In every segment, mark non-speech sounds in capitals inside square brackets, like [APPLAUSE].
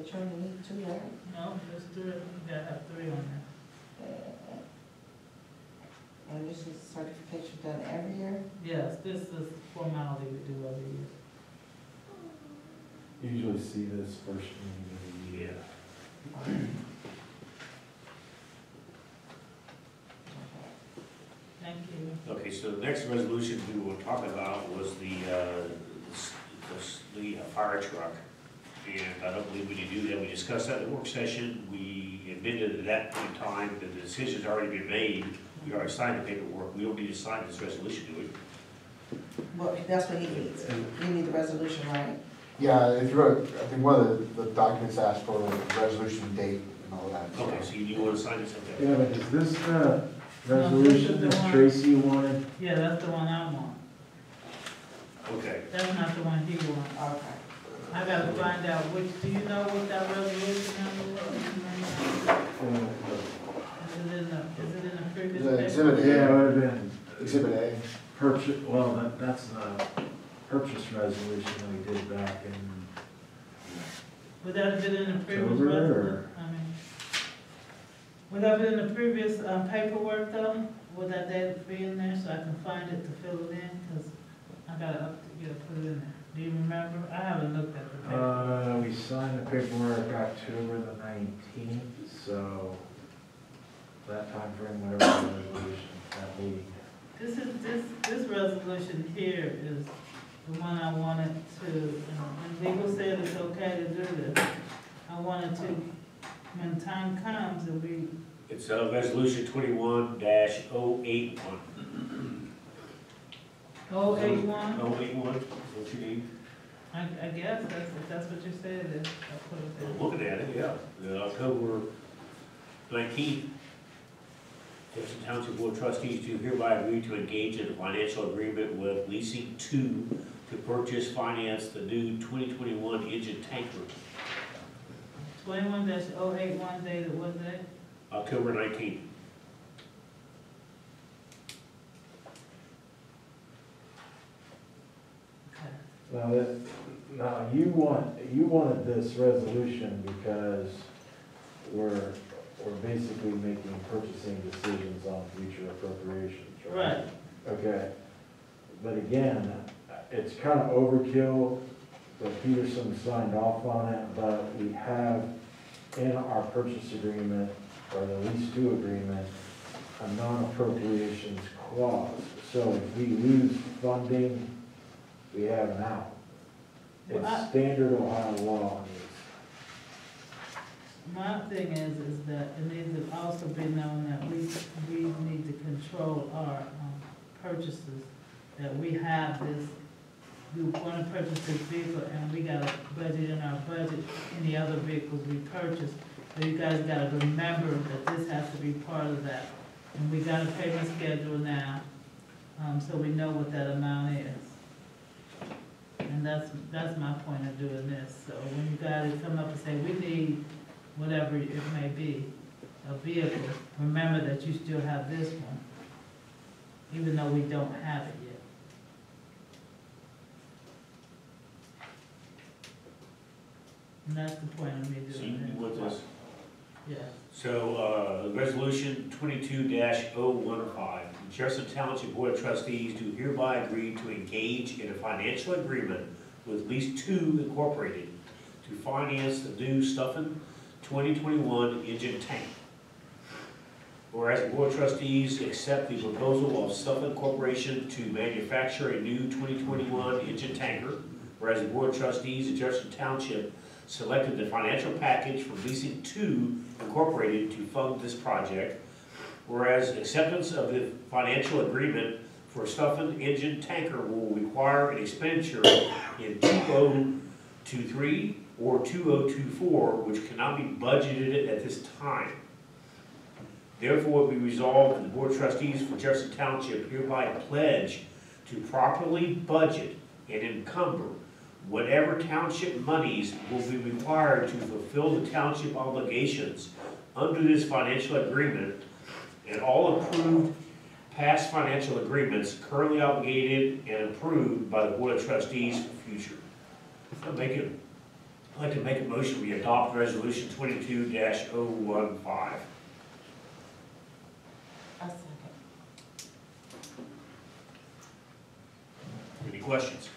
All right, but you need two, right? No, there's three, you gotta have three on there. Uh, uh, and this is certification done every year? Yes, this is formality we do every year. usually see this first meeting of the year. Thank you. Okay, so the next resolution we will talk about was the, uh, s- the s- the fire truck. And I don't believe we need to do that, we discussed that in the work session, we admitted at that point in time that the decision's already been made, we already signed the paperwork, we don't need to sign this resolution, do we? Well, that's what he needs. You need the resolution, right? Yeah, if you wrote, I think one of the, the documents asked for the resolution date and all that. Okay, so you do want to sign this, okay? Yeah, but is this the No, this resolution the that one- Tracy wanted? Yeah, that's the one I want. Okay, That's not the one he wants. Okay. I gotta find out which, do you know what that resolution number was? Is it in the, is it in the previous The paper? exhibit Yeah, it A, would have been exhibit A. purchase, well, that, that's the purchase resolution that we did back in, Would that have been in the previous October, or- resolution? I mean, would that have been in the previous, um, paperwork though? Would that date be in there so I can find it to fill it in? Cause I gotta up, you gotta put it in there. Do you remember? I haven't looked at the paper. uh, we signed the paperwork October the nineteenth, so that time frame, whatever the resolution, that we, This is, this, this resolution here is the one I wanted to, you know, and legal said it's okay to do this. I wanted to, when time comes and we, it's, uh, resolution twenty-one dash oh eight one. Oh, eight one, Oh eight one, what you need? I, I guess that's, if that's what you said, then I'll put it I'm there. looking at it, yeah. The October nineteenth, Jefferson Township Board of Trustees do hereby agree to engage in a financial agreement with Leasing Two to purchase, finance the new twenty twenty-one engine tanker, Twenty-one dash oh eight one dated what day? October nineteenth. Okay. Now that, now you want, you wanted this resolution because we're, we're basically making purchasing decisions on future appropriations, right? Right, Okay, but again, it's kind of overkill, but Peterson signed off on it, but we have in our purchase agreement, or the lease to agreement, a non-appropriations clause. So if we lose funding, we have an out. Well, I- It's standard Ohio law my thing is, is that it needs to also be known that we, we need to control our, um, purchases. That we have this, we wanna purchase this vehicle and we gotta budget in our budget any other vehicles we purchase. So you guys gotta remember that this has to be part of that. And we got a payment schedule now, um, so we know what that amount is. And that's, that's my point of doing this. So when you guys come up and say, we need whatever it may be, a vehicle, remember that you still have this one, even though we don't have it yet. And that's the point of me So you doing you want this. this? So, uh, resolution twenty-two 15 Jefferson Township Board of Trustees do hereby agree to engage in a financial agreement with Lease Two Incorporated to finance the new Sutphen twenty twenty-one engine tank. Whereas the Board of Trustees accept the proposal of Sutphen Corporation to manufacture a new twenty twenty-one engine tanker. Whereas the Board of Trustees of Jefferson Township selected the financial package from Leasing Two Incorporated to fund this project. Whereas acceptance of the financial agreement for Sutphen engine tanker will require an expenditure in two oh two three or two oh two four, which cannot be budgeted at this time. Therefore, we resolve that the Board of Trustees for Jefferson Township hereby pledge to properly budget and encumber whatever township monies will be required to fulfill the township obligations under this financial agreement and all approved past financial agreements currently obligated and approved by the Board of Trustees for future. I'll make it, I'd like to make a motion, we adopt resolution twenty-two 15 I second. Any questions,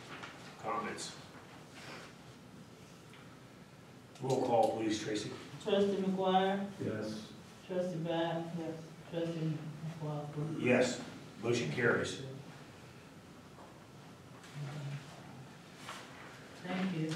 comments? Roll call, please, Tracy. Trustee McGuire, Yes. trustee Bat, Yes. trustee McLaughlin. Yes, motion carries. Thank you.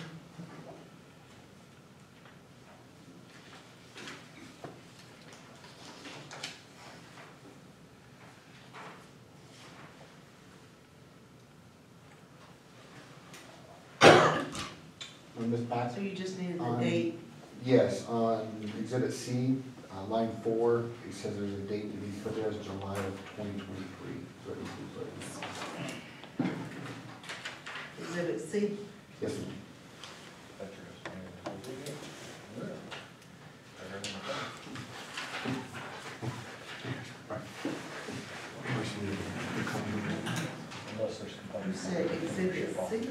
And Ms. So you just needed the Um, date, Yes, on exhibit C, uh, line four, it says there's a date to be put there as July of twenty twenty-three. So it needs to be put in. exhibit C, Yes, ma'am. Unless there's you said exhibit C.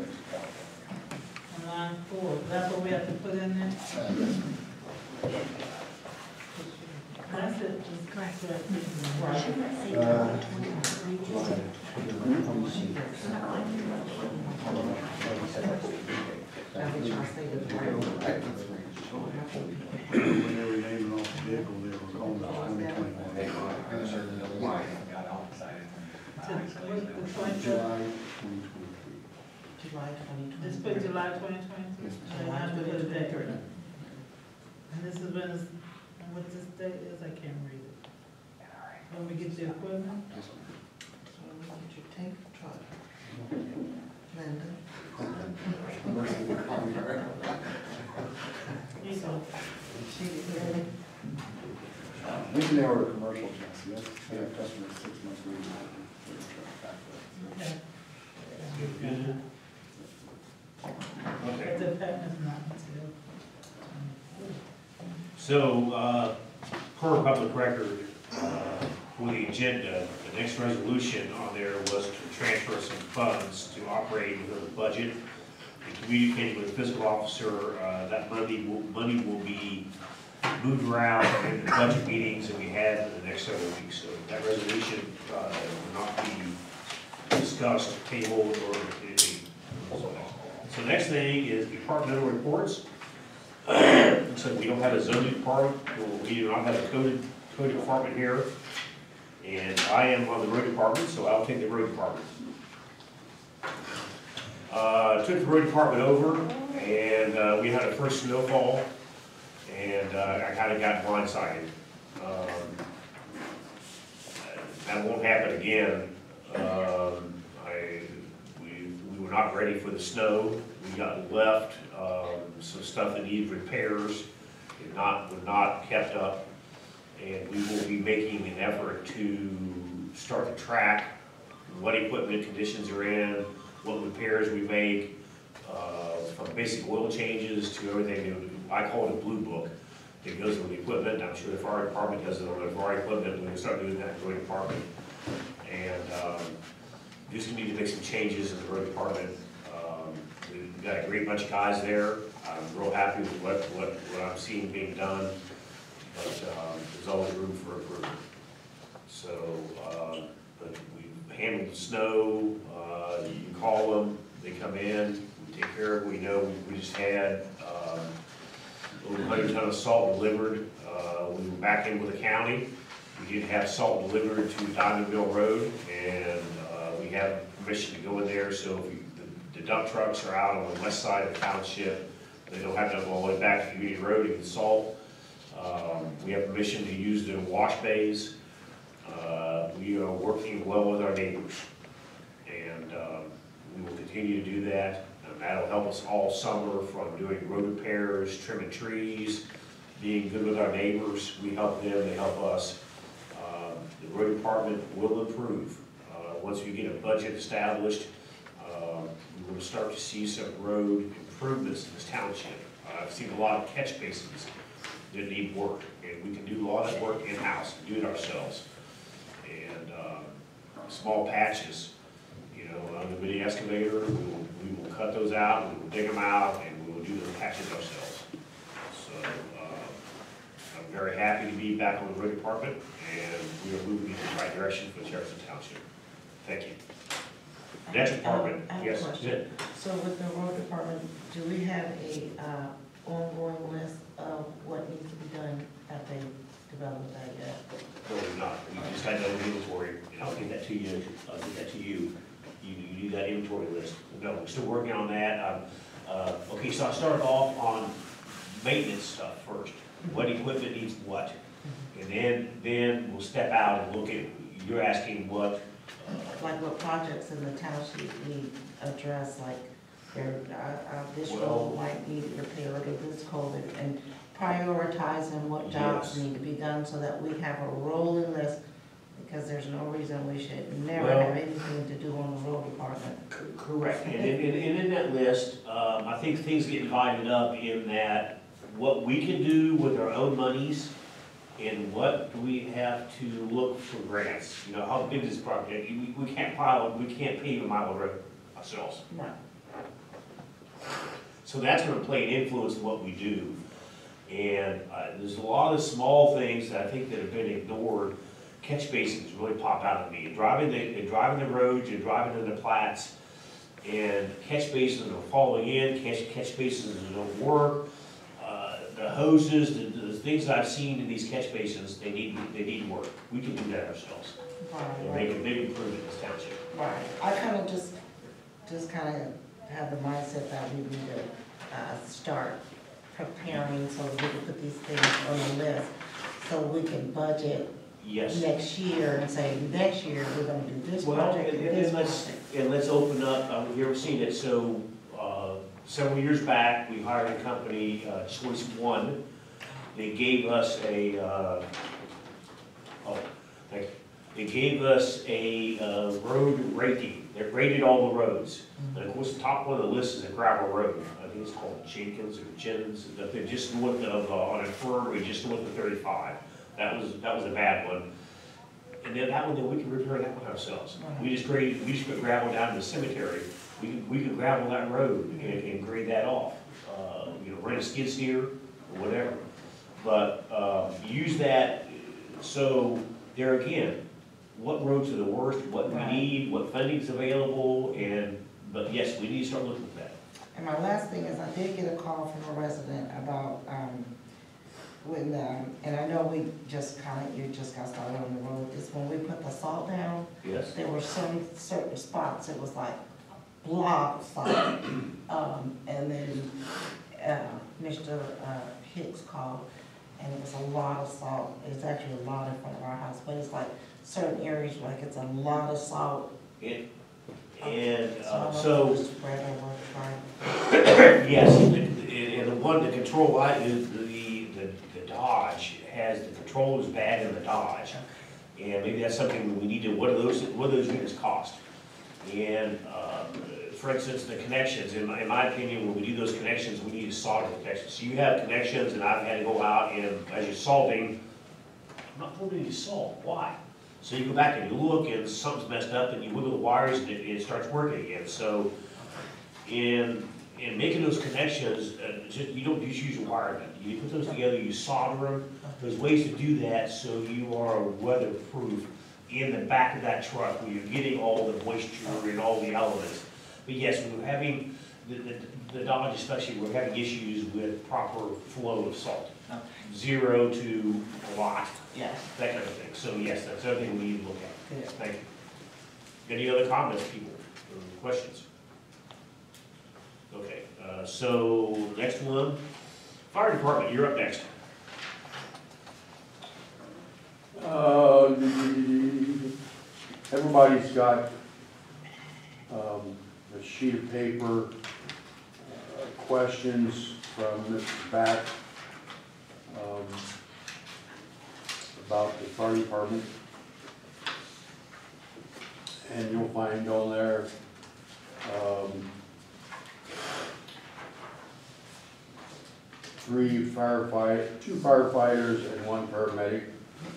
On line four, that's what we have to put in there? Uh, yes, ma'am. That's it, just correct that. Uh, July. I think I stated right. When they were naming off the vehicle, they were calling it twenty twenty-one. To- what, the twenty- July twenty twenty-three. July twenty twenty. Just put July twenty twenty-two. Yes, And I have to put a date. And this is when, it's- and what this date is, I can't read it. When the equipment? Yes, ma'am. So we get your tank truck. Linda. You go. She did. Maybe they were a commercial chassis, yes, they have customers six months later. for the truck back there. Okay. Okay. The payment's not until. So, uh, per public record, for the agenda, the next resolution on there was to transfer some funds to operate within the budget. And communicating with the fiscal officer, uh, that money will, money will be moved around in the budget meetings that we had in the next several weeks. So that resolution, uh, will not be discussed, tabled, or anything. So the next thing is departmental reports. [CLEARS THROAT] So we don't have a zoning department, we do not have a code, code department here. And I am on the road department, so I'll take the road department. Uh, took the road department over, and, uh, we had a first snowfall, and, uh, I kinda got blindsided. Um, That won't happen again. Um, I, we, we were not ready for the snow. We got left, um, some stuff that needed repairs, it not, were not kept up. And we will be making an effort to start to track what equipment conditions are in, what repairs we make, uh, from basic oil changes to everything, I call it a blue book. It goes with the equipment, I'm sure the fire department does it on their fire equipment, we're gonna start doing that in the road department. And, um, just need to make some changes in the road department. Um, We've got a great bunch of guys there, I'm real happy with what, what, what I'm seeing being done, but, um, there's always room for improvement. So, uh, but we handled the snow, uh, you call them, they come in, we take care of it, we know, we- just had, um, over hundred ton of salt delivered, uh, we were back in with the county. We did have salt delivered to Diamond Mill Road, and, uh, we have permission to go in there, so if you, the- the dump trucks are out on the west side of the township, they don't have to go all the way back to Community Road to get salt. Um, we have permission to use the wash bays. Uh, we are working well with our neighbors, and, um, we will continue to do that. And that'll help us all summer from doing road repairs, trimming trees, being good with our neighbors. We help them, they help us. the road department will improve. Uh, once we get a budget established, we're gonna start to see some road improvements in this township. Uh, I've seen a lot of catch basins that need work, and we can do a lot of work in-house, do it ourselves. And, uh, small patches, you know, on the mini excavator, we will, we will cut those out, we will dig them out, and we will do those patches ourselves. So, uh, I'm very happy to be back on the road department, and we are moving in the right direction for Jefferson Township. Thank you. Next department, I have a yes, question. So with the road department, do we have a, uh, ongoing list of what needs to be done? Have they developed that yet? No, we're not, we just had no inventory, and I'll give that to you, I'll give that to you. You, you need that inventory list. No, we're still working on that. Um, uh, okay, so I started off on maintenance stuff first. What equipment needs what? And then, then we'll step out and look at, you're asking what, Like what projects in the township need addressed, like there, uh, uh, this Well- road might need repaired or this culvert, and prioritizing what jobs Yes. need to be done so that we have a rolling list, because there's no reason we should never Well- have anything to do on the road department. C- Correct, and in, and and in that list, um, I think things get divided up in that what we can do with our own monies and what do we have to look for grants, you know, how big is this project, we, we can't pile, we can't pave a mile of road ourselves. Right. So that's gonna play an influence in what we do. And, uh, there's a lot of small things that I think that have been ignored. Catch basins really pop out at me. Driving the, driving the roads, you're driving in the plats, and catch basins are falling in, catch, catch basins don't work. Uh, The hoses, the, the things I've seen in these catch basins, they need, they need work. We can do that ourselves. And Right, make a big improvement in this township. right. I kind of just, just kind of have the mindset that we need to, uh, start preparing so we can put these things on the list, so we can budget Yes. next year and say, next year, we're gonna do this Well, project and, and and this let's, project. and let's open up, uh, have you ever seen it, so, uh, several years back, we hired a company, uh, Choice One. They gave us a, uh, oh, thank you. They gave us a, uh, road rating, they rated all the roads. And of course, the top one of the list is a gravel road, I think it's called Jenkins or Jennings, they're just north of, uh, on a we just north of thirty-five. That was, that was a bad one. And then that one, then we can repair that one ourselves. We just grade, we just put gravel down in the cemetery, we can, we can gravel that road and, and grade that off. Uh, you know, rent a skid steer or whatever. But, uh, use that, so there again, what roads are the worst, what we Right. need, what funding's available, and, but yes, we need to start looking at that. And my last thing is, I did get a call from a resident about, um, when, um, and I know we just kinda, you just got started on the road, is when we put the salt down, Yes? there were some certain spots, it was like blob salt. Um, and then, uh, Mr. uh, Hicks called, and it was a lot of salt, it's actually a lot in front of our house, but it's like certain areas, like it's a lot of salt. It, and, uh, don't so, Spread over, yes, and, and the one, the control light is the, the, the Dodge has, the control is bad in the Dodge. And maybe that's something we need to, what do those, what do those units cost? And, uh, for instance, the connections, in my, in my opinion, when we do those connections, we need to solder the connections. So you have connections and I've had to go out and as you're salting, I'm not putting any salt, why? So you go back and you look and something's messed up and you wiggle the wires and it, it starts working again. So in, in making those connections, uh, just, you don't just use a wire gun. You put those together, you solder them. There's ways to do that so you are weatherproof in the back of that truck where you're getting all the moisture and all the elements. But yes, we're having, the, the, the Dodge especially, we're having issues with proper flow of salt. Zero to a lot, Yes. that kind of thing. So yes, that's another thing we need to look at. Good. Thank you. Any other comments, people, or questions? Okay, uh, so next one, fire department, you're up next. Uh, Everybody's got um, a sheet of paper, uh, questions from Mr. Back um, about the fire department. and you'll find on there, um, three firefight, two firefighters and one paramedic.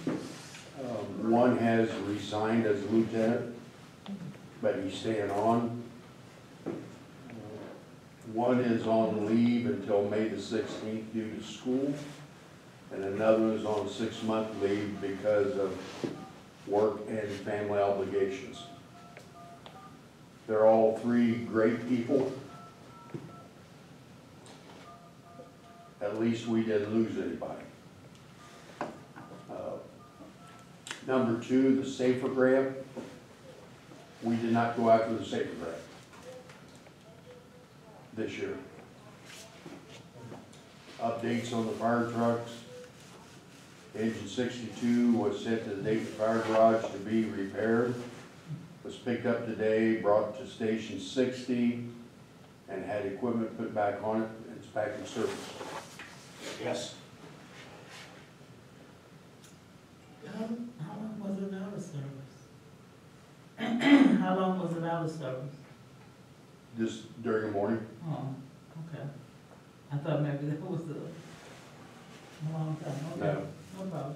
Um, One has resigned as lieutenant, but he's staying on. One is on leave until May the sixteenth due to school, and another is on six-month leave because of work and family obligations. They're all three great people. At least we didn't lose anybody. Uh, Number two, the SAFER grant. We did not go after the SAFER grant this year. Updates on the fire trucks. Engine sixty-two was sent to the Dayton Fire Garage to be repaired. Was picked up today, brought to Station sixty, and had equipment put back on it. It's back in service. Yes. How, how long was it out of service? [CLEARS THROAT] How long was it out of service? Just during the morning. Oh, okay. I thought maybe that was a, long time, okay, no problem.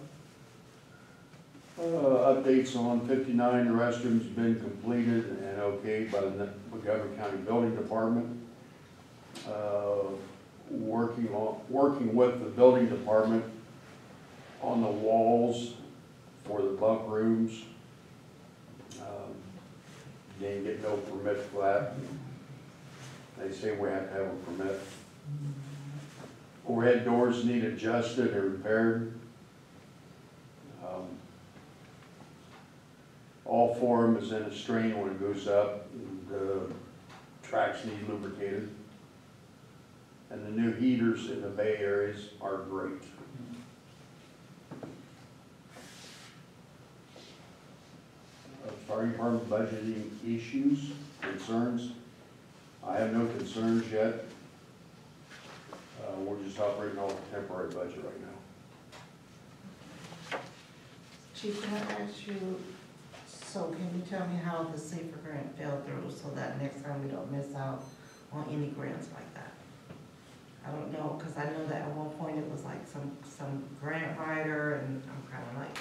Uh, updates on fifty-nine, the restroom's been completed and okayed by the Montgomery County Building Department. Uh, working on, working with the building department on the walls for the bunk rooms. Um, Didn't get no permit for that. They say we have to have a permit. Overhead doors need adjusted or repaired. Um, all form is in a strain when it goes up, the tracks need lubricated. And the new heaters in the bay areas are great. Uh, Fire department budgeting issues, concerns, I have no concerns yet. Uh, we're just operating off a temporary budget right now. Chief, can I ask you, so can you tell me how the safer grant fell through so that next time we don't miss out on any grants like that? I don't know, cause I know that at one point it was like some, some grant writer and I'm kinda like,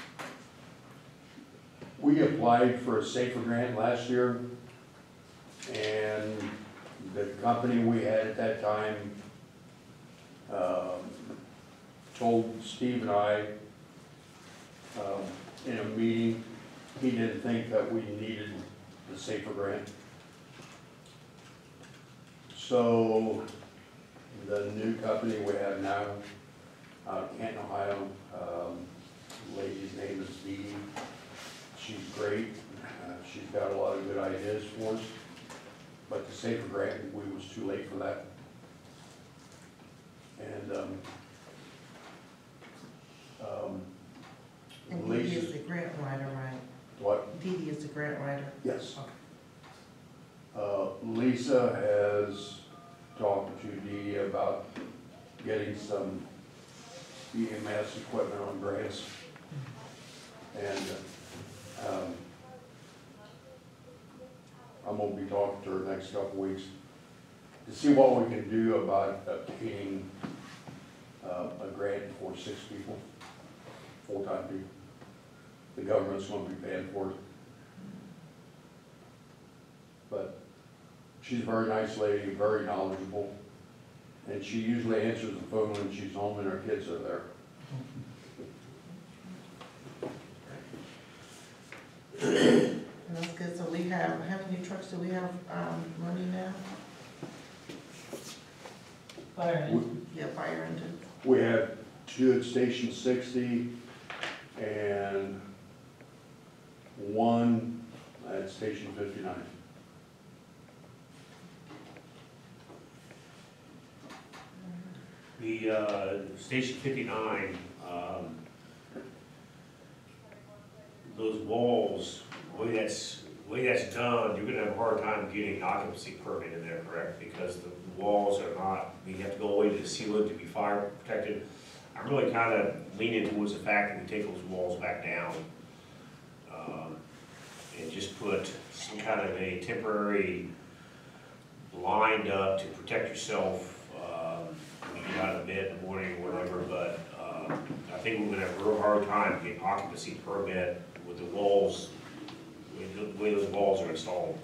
We applied for a safer grant last year, and the company we had at that time, um, told Steve and I, um, in a meeting, he didn't think that we needed the safer grant. So, the new company we have now, Canton, Ohio, um, lady's name is Dee Dee. She's great, uh, she's got a lot of good ideas for us, but the safer grant, we was too late for that. And, um, um, and Dee Dee is the grant writer, right? what? Dee Dee is the grant writer? Yes. Uh, Lisa has talked to Dee about getting some EMS equipment on grants. And, um, I'm gonna be talking to her next couple weeks to see what we can do about obtaining, uh, a grant for six people, full-time people. The government's gonna be paying for it. But she's a very nice lady, very knowledgeable, and she usually answers the phone when she's home and her kids are there. And that's good, so we have, how many trucks do we have, um, running now? Fire engine. Yeah, fire engine. We have two at Station sixty and one at Station fifty-nine. The, uh, Station fifty-nine, um, those walls, the way that's, the way that's done, you're gonna have a hard time getting occupancy permit in there, correct? Because the walls are not, you have to go away to the ceiling to be fire protected. I'm really kinda leaning towards the fact that we take those walls back down. um, And just put some kind of a temporary lined up to protect yourself, um, when you get out of bed in the morning or whatever, but, um, I think we're gonna have a real hard time getting occupancy permit with the walls, the way those walls are installed.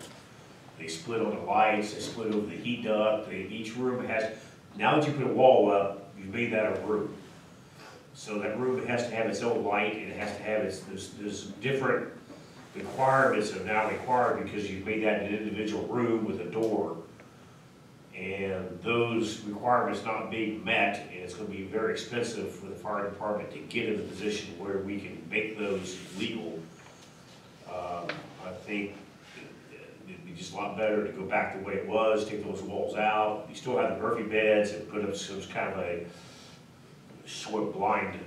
They split on the lights, they split over the heat duct, they, each room has, now that you put a wall up, you've made that a room. So that room has to have its own light, and it has to have its, there's, different requirements are now required because you've made that an individual room with a door. And those requirements not being met, and it's gonna be very expensive for the fire department to get in a position where we can make those legal. I think it'd be just a lot better to go back the way it was, take those walls out. You still have the Murphy beds and put up some kind of a short blind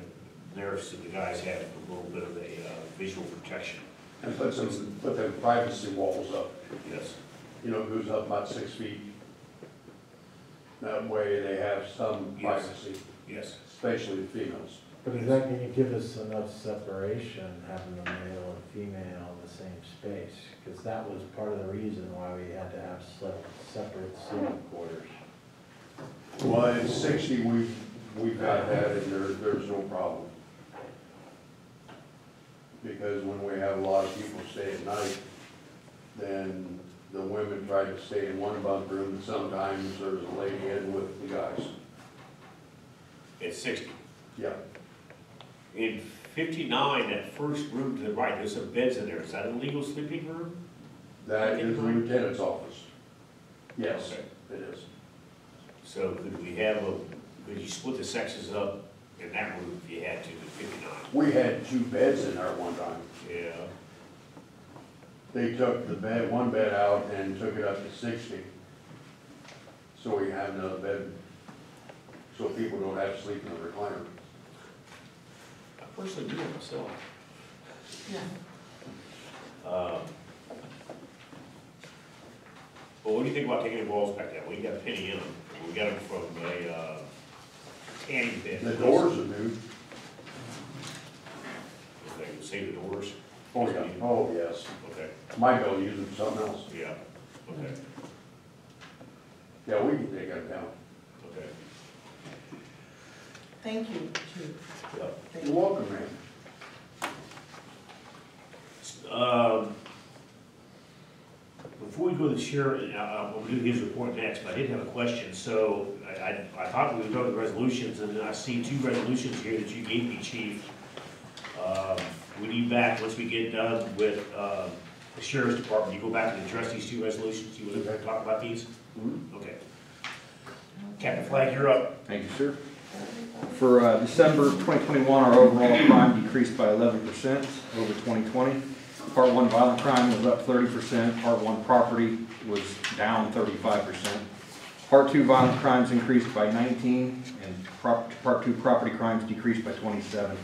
there so the guys have a little bit of a uh, visual protection. And put some, put them privacy walls up, Yes. you know, goes up about six feet. That way they have some Yes. privacy, Yes. especially females. But is that gonna give us enough separation, having the male and female in the same space? Because that was part of the reason why we had to have se- separate sleeping quarters. Well, at sixty, we've, we've got that and there, there's no problem. Because when we have a lot of people stay at night, then the women try to stay in one bunk room, and sometimes there's a lady in with the guys. It's sixty. Yeah, In fifty-nine, that first room to the right, there's some beds in there. Is that a legal sleeping room? that is the lieutenant's office. Yes, Okay. it is. So could we have a, could you split the sections up in that room if you had to, in fifty-nine? We had two beds in there one time. Yeah. They took the bed, one bed out and took it up to sixty. So we have another bed, so people don't have to sleep in the recliner. I personally do it myself. Yeah. Uh, Well, what do you think about taking the walls back down? We got a penny in them. We got them from a, uh, tanning bed. The doors are new. If they can see the doors. Oh, yeah. Oh, yes. Okay, Might be able to use them for something else. yeah, okay, Yeah, we can take that down. Okay. Thank you, Chief. Yeah. Thank You're you. welcome, man. Um, Before we go to the chair, uh, uh, we'll do his report next, but I did have a question. So I, I, I thought we would go to the resolutions, and then I see two resolutions here that you gave me, chief. Um, We need back, once we get done with, uh, the sheriff's department, you go back and address these two resolutions, you want to talk about these? Okay. Captain Flag, you're up. Thank you, sir. For uh, December 2021, our overall crime decreased by 11% over 2020. Part one violent crime was up 30%, part one property was down 35%. Part two violent crimes increased by 19, and part two property crimes decreased by 27.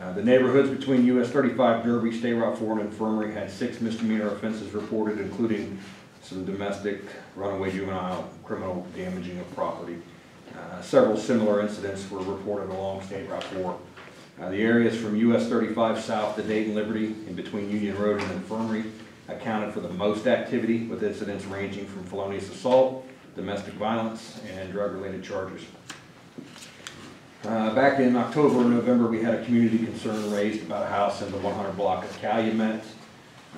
Uh, The neighborhoods between US 35 Derby, State Route 4, and Infirmary had six misdemeanor offenses reported, including some domestic, runaway juvenile, criminal damaging of property. Uh, Several similar incidents were reported along State Route 4. Uh, The areas from US 35 south to Dayton Liberty in between Union Road and Infirmary accounted for the most activity, with incidents ranging from felonious assault, domestic violence, and drug-related charges. Uh, Back in October and November, we had a community concern raised about a house in the 100 block of Calumet.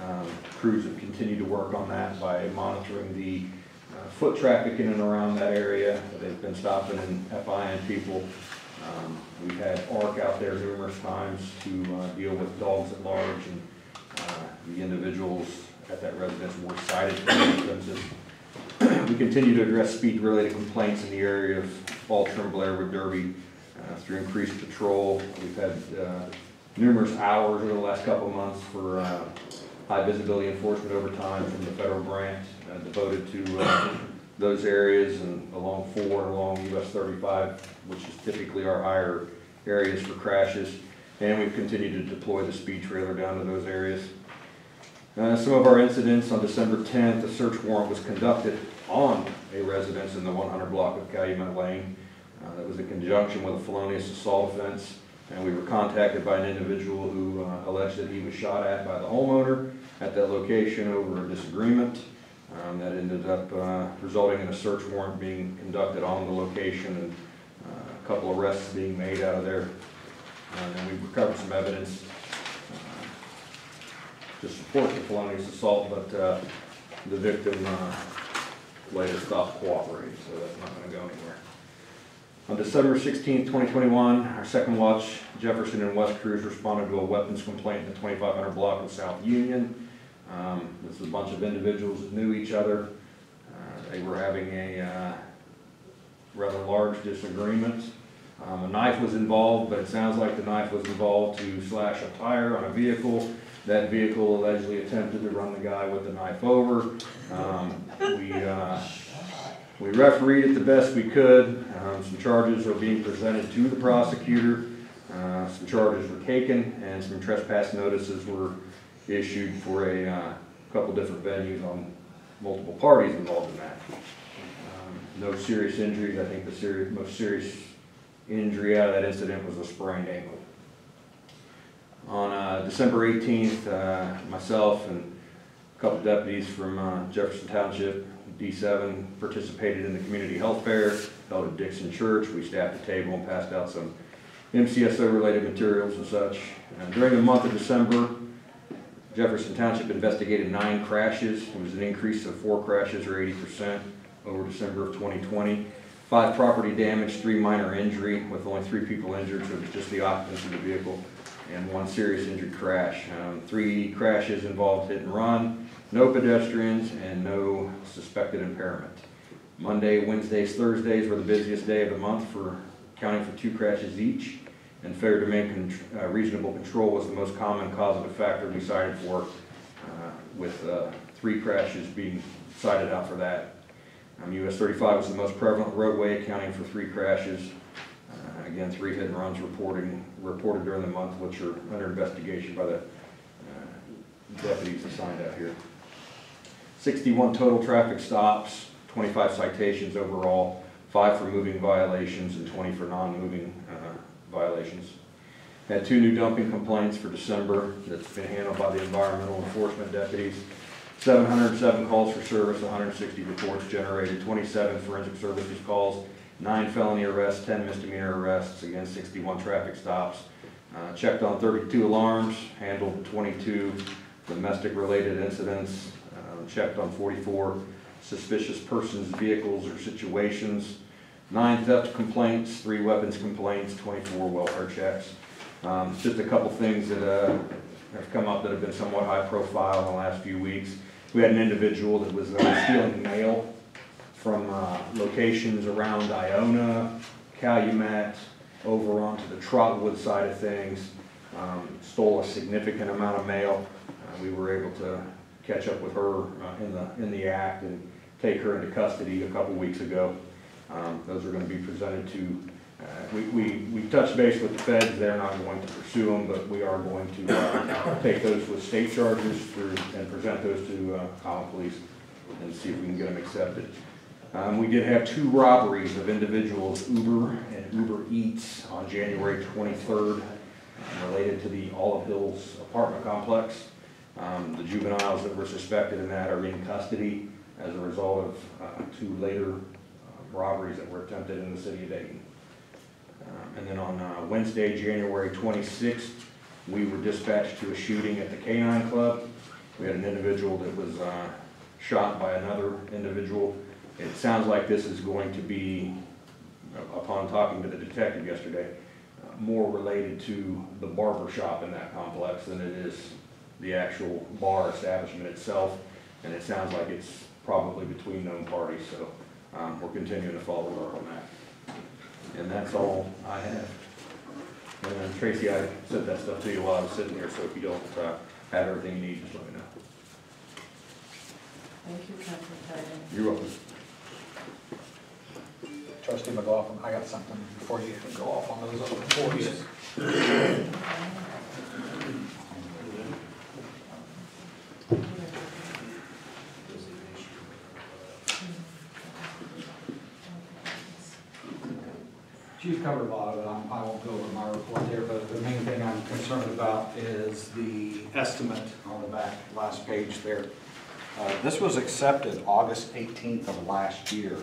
Um, Crews have continued to work on that by monitoring the uh, foot traffic in and around that area. They've been stopping and FIing people. Um, We've had ARC out there numerous times to uh, deal with dogs at large, and uh, the individuals at that residence were cited for offenses. We continue to address speed-related complaints in the area of Baltrim, Blairwood, Derby, uh, through increased patrol. We've had numerous hours over the last couple months for uh, high visibility enforcement over time from the federal grant uh, devoted to uh, those areas and along four and along US thirty-five, which is typically our higher areas for crashes. And we've continued to deploy the speed trailer down to those areas. Uh, some of our incidents, on December tenth, a search warrant was conducted on a residence in the one hundred block of Calumet Lane. Uh, that was in conjunction with a felonious assault offense, and we were contacted by an individual who uh, alleged that he was shot at by the homeowner. at that location over a disagreement. Um, That ended up uh, resulting in a search warrant being conducted on the location and uh, a couple arrests being made out of there. Uh, And we recovered some evidence uh, to support the felonious assault, but uh, the victim later stopped cooperating, so that's not gonna go anywhere. On December sixteenth, twenty twenty-one, our second watch, Jefferson and West crews responded to a weapons complaint in the twenty-five hundred block of South Union. Um, This is a bunch of individuals that knew each other. Uh, They were having a uh, rather large disagreement. Um, A knife was involved, but it sounds like the knife was involved to slash a tire on a vehicle. That vehicle allegedly attempted to run the guy with the knife over. Um, We, uh, we refereed it the best we could. Um, Some charges are being presented to the prosecutor. Uh, Some charges were taken and some trespass notices were issued for a uh, couple different venues on multiple parties involved in that. Um, No serious injuries. I think the serious, most serious injury out of that incident was a sprained ankle. On uh, December 18th, uh, myself and a couple deputies from uh, Jefferson Township, D7, participated in the community health fair held at Dixon Church. We staffed a table and passed out some MCSO-related materials and such. During the month of December, Jefferson Township investigated nine crashes. It was an increase of four crashes or 80% over December of 2020. Five property damage, three minor injury, with only three people injured, so it was just the occupants of the vehicle, and one serious injured crash. Um, Three crashes involved hit and run, no pedestrians, and no suspected impairment. Monday, Wednesdays, Thursdays were the busiest day of the month for counting for two crashes each. And failure to maintain uh, reasonable control was the most common causative factor we cited for, uh, with uh, three crashes being cited out for that. Um, US 35 was the most prevalent roadway, accounting for three crashes. Uh, Again, three hit and runs reporting, reported during the month, which are under investigation by the uh, deputies assigned out here. 61 total traffic stops, 25 citations overall, five for moving violations and 20 for non-moving uh, violations. Had two new dumping complaints for December that's been handled by the environmental enforcement deputies. 707 calls for service, 160 reports generated, 27 forensic services calls, nine felony arrests, 10 misdemeanor arrests, again 61 traffic stops. Uh, Checked on 32 alarms, handled 22 domestic-related incidents, um, checked on 44 suspicious persons, vehicles, or situations, nine theft complaints, three weapons complaints, 24 welfare checks. Um, Just a couple things that uh, have come up that have been somewhat high profile in the last few weeks. We had an individual that was uh, stealing mail from uh, locations around Iona, Calumet, over onto the Trotwood side of things. Um, Stole a significant amount of mail. Uh, We were able to catch up with her uh, in the, in the act and take her into custody a couple weeks ago. Um, Those are going to be presented to, uh, we, we, we touched base with the feds, they're not going to pursue them, but we are going to uh, take those with state charges through, and present those to uh, Holland Police and see if we can get them accepted. Um, We did have two robberies of individuals, Uber and Uber Eats, on January 23rd, uh, related to the Olive Hills apartment complex. Um, The juveniles that were suspected in that are in custody as a result of uh, two later uh, robberies that were attempted in the city of Dayton. Um, And then on uh, Wednesday, January 26th, we were dispatched to a shooting at the K-9 Club. We had an individual that was uh, shot by another individual. It sounds like this is going to be, uh, upon talking to the detective yesterday, uh, more related to the barber shop in that complex than it is the actual bar establishment itself. And it sounds like it's probably between known parties, so um, we're continuing to follow up on that. And that's all I have. And then Tracy, I sent that stuff to you while I was sitting here, so if you don't uh, have everything you need, just let me know. Thank you, Councilman Patton. You're welcome. Trustee McLaughlin, I got something before you go off on those other reports. She's covered a lot of it, I'm- won't go over my report there, but the main thing I'm concerned about is the estimate on the back, last page there. Uh, This was accepted August 18th of last year.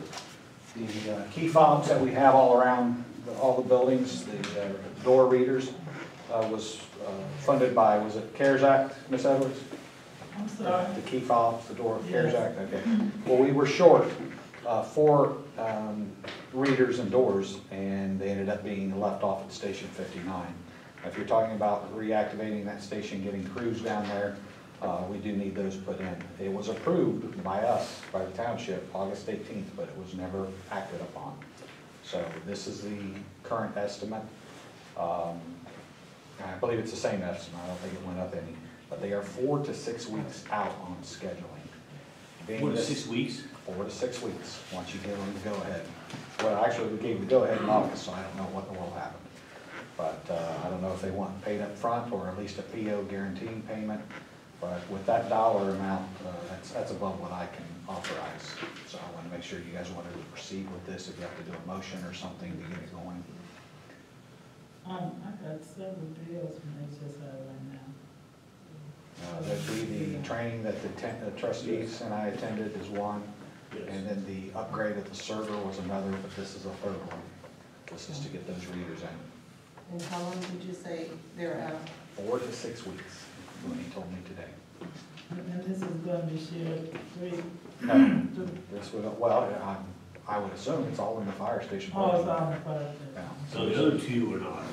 The uh, key fobs that we have all around the- all the buildings, the uh, door readers, uh, was uh, funded by, was it CARES Act, Ms. Edwards? I'm sorry. The key fobs, the door CARES Yes. Act, okay. Well, we were short uh, four um, readers and doors, and they ended up being left off at Station 59. If you're talking about reactivating that station, getting crews down there, uh, we do need those put in. It was approved by us, by the township, August 18th, but it was never acted upon. So this is the current estimate. Um, I believe it's the same estimate, I don't think it went up any, but they are four to six weeks out on scheduling. Being What, this- six weeks? Four to six weeks, once you give them the go-ahead. Well, actually, we gave the go-ahead in August, so I don't know what world happened. But uh, I don't know if they want paid up front or at least a PO guaranteeing payment. But with that dollar amount, uh, that's, that's above what I can authorize. So I want to make sure you guys wanted to proceed with this, if you have to do a motion or something to get it going. Um, I got several bills from HSI right now. Uh, That'd be the training that the the trustees and I attended is one. Yes. And then the upgrade of the server was another, but this is a third one. This is to get those readers in. And how long did you say they're out? Four to six weeks, is what he told me today. And and this is gonna be shared three, [CLEARS THROAT] No, This would, well, I, I would assume it's all in the fire station. oh, it's on the fire Yeah. So the other two are not.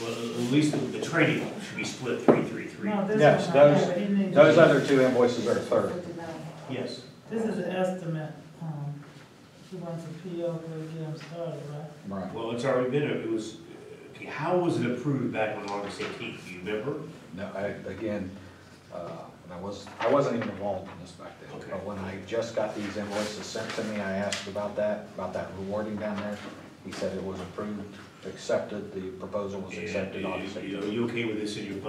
Well, at least the, the training should be split three, three, three. No, this Yes, one, I those- have, he needs. Those other two invoices are third. Yes. This is an estimate, um, he wants a PO for get him started, right? Right. Well, it's already been, it was, okay, how was it approved back on August eighteenth, do you remember? No, I, again, uh, I was, I wasn't even involved in this back then. Okay. But when I just got these invoices sent to me, I asked about that, about that rewarding down there. He said it was approved, accepted, the proposal was accepted And, August uh, you know, 18th. you okay with this in your budget?